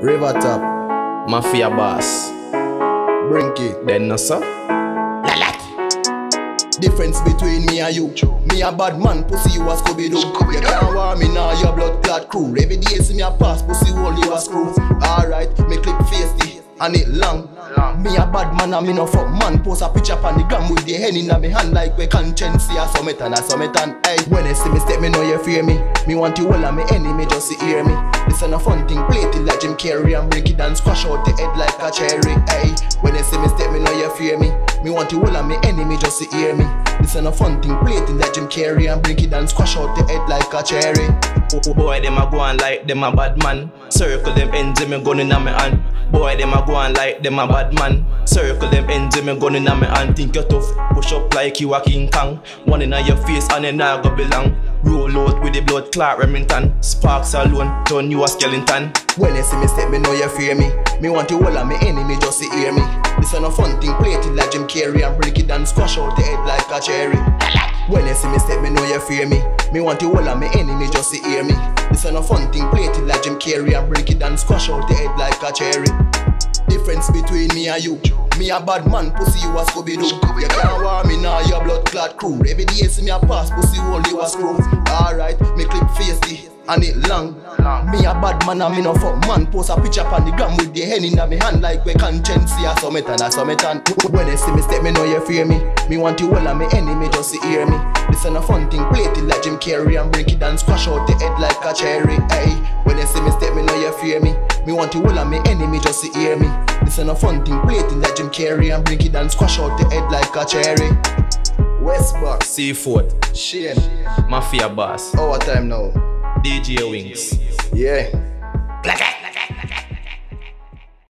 River top, Mafia boss. Brinky. Then no sir. Difference between me and you. Me a bad man, pussy you a Scooby Doo. You can't war me now, your blood clot crew. Every day see me a pass, pussy hole you a screw. Alright, me clip face the and it long. long. Me a bad man and me no fuck man. Post a picture on the gram with the hen in me hand like we conscience see a summit and a summit and hey. When they see me step, me know you fear me. Me want you all of me enemy just to hear me. This ain't a fun thing, play it like Jim Carrey and break it and squash out the head like a cherry. Hey, when they see me step, me know you fear me. Me want you all of me enemy just to hear me. This ain't a fun thing, play it like Jim Carrey and break it and squash out the head like a cherry. Boy, them a go on like them a bad man. Circle them ends, me gun inna me hand. Boy, them a go on like them a bad man. Circle them ends, me gun inna me hand. Think you tough, push up like you a King Kong. One inna your face and then I go belong. Roll out with the blood clot Remington. Sparks alone, turn you a skeleton. When they see me step, me know you fear me. Me want you all of me enemy just to hear me. This ain't a fun thing, play it like Jim Carrey and break it and squash out the head like a cherry. When they see me step, me know you fear me. Me want you all of me enemy just to hear me. This ain't a fun thing, play it like Jim Carrey and break it and squash out the head like a cherry. Difference between me and you. Me a bad man, pussy you a Scooby Doo. You can't war me now, your blood clot crew. Every day see me a pass, pussy you a screw. Alright, me clip face the and it long. Me a bad man and me no fuck man. Post a picture on the gram with the hen inna me hand like we conscience see a summit and a summit and when they see me step, me know you fear me. Me want you all of me enemy just to hear me. This ain't a fun thing, play it like Jim Carrey and break it and squash out the head like a cherry. Hey, when they see me step, me know you fear me. Me want you all of me enemy just to hear me. This ain't a fun thing, play it like Jim Carrey and break it and squash out the head like a cherry. Westbox, Seafood, Shane, Mafia boss, our time now. DJ Wings. Yeah.